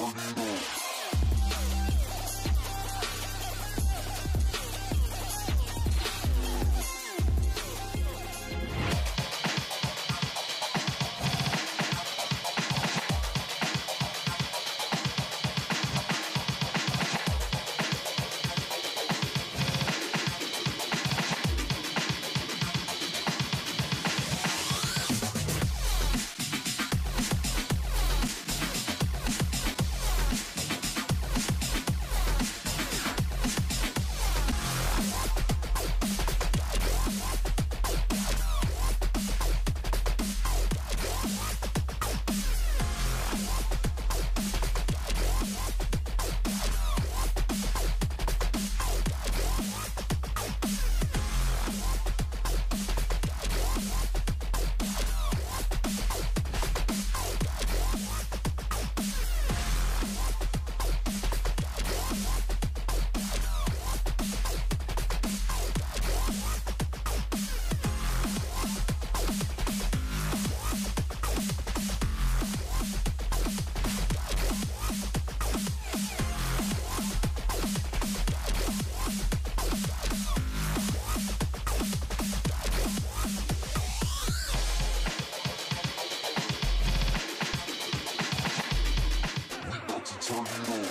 for soy